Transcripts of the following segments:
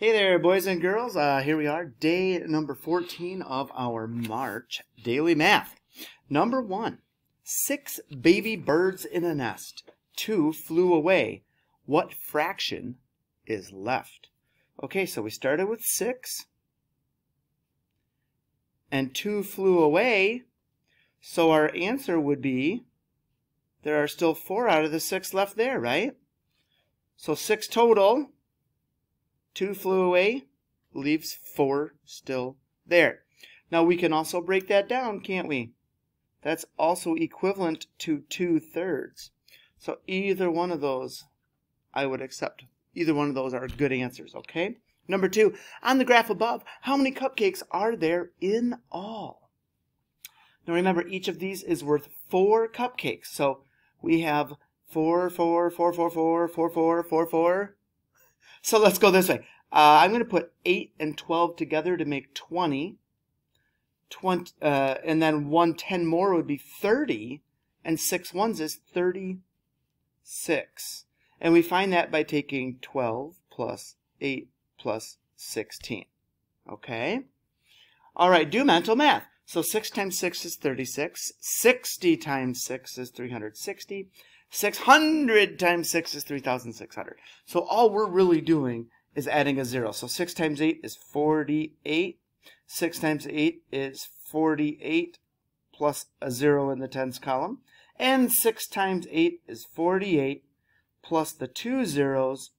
Hey there, boys and girls. Uh, here we are, day number 14 of our March daily math. Number one, six baby birds in a nest. Two flew away. What fraction is left? Okay, so we started with six. And two flew away. So our answer would be there are still four out of the six left there, right? So six total. Two flew away, leaves four still there. Now we can also break that down, can't we? That's also equivalent to two thirds. So either one of those I would accept. Either one of those are good answers, okay? Number two, on the graph above, how many cupcakes are there in all? Now remember, each of these is worth four cupcakes. So we have four, four, four, four, four, four, four, four, four. So let's go this way. Uh, I'm going to put 8 and 12 together to make 20. 20 uh, and then 1 10 more would be 30. And 6 ones is 36. And we find that by taking 12 plus 8 plus 16. Okay? All right, do mental math. So 6 times 6 is 36. 60 times 6 is 360. 600 times 6 is 3,600. So all we're really doing is adding a 0. So 6 times 8 is 48. 6 times 8 is 48 plus a 0 in the tens column. And 6 times 8 is 48 plus the two zeros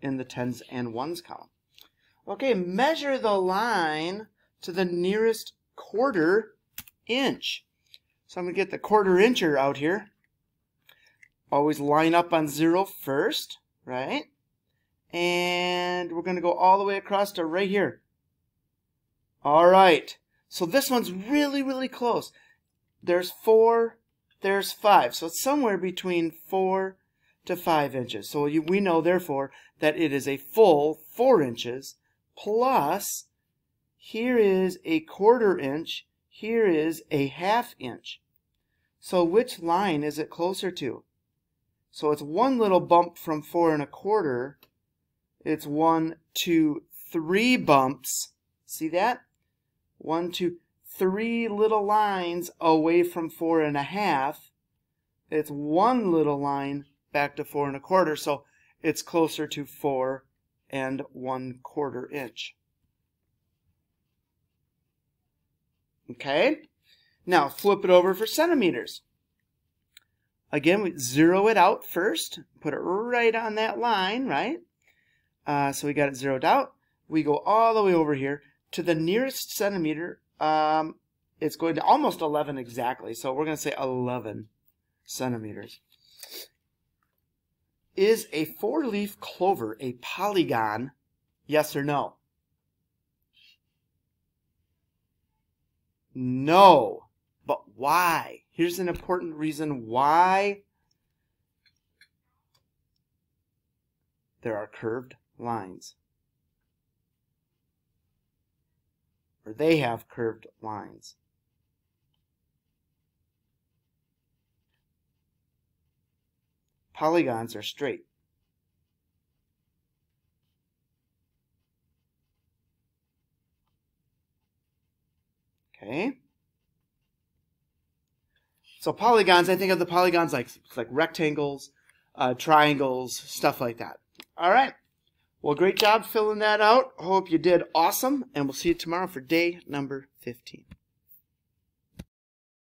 in the tens and ones column. Okay, measure the line to the nearest quarter inch. So I'm going to get the quarter incher out here. Always line up on zero first, right? And we're going to go all the way across to right here. All right. So this one's really, really close. There's four, there's five. So it's somewhere between four to five inches. So you, we know, therefore, that it is a full four inches plus here is a quarter inch, here is a half inch. So which line is it closer to? So it's one little bump from four and a quarter. It's one, two, three bumps. See that? One, two, three little lines away from four and a half. It's one little line back to four and a quarter. So it's closer to four and one quarter inch. Okay? Now flip it over for centimeters. Again, we zero it out first, put it right on that line, right? Uh, so we got it zeroed out. We go all the way over here to the nearest centimeter. Um, it's going to almost 11 exactly, so we're going to say 11 centimeters. Is a four-leaf clover a polygon, yes or no? No. But why? Here's an important reason why there are curved lines. Or they have curved lines. Polygons are straight. Okay. So polygons, I think of the polygons like like rectangles, uh, triangles, stuff like that. All right. Well, great job filling that out. Hope you did awesome, and we'll see you tomorrow for day number 15.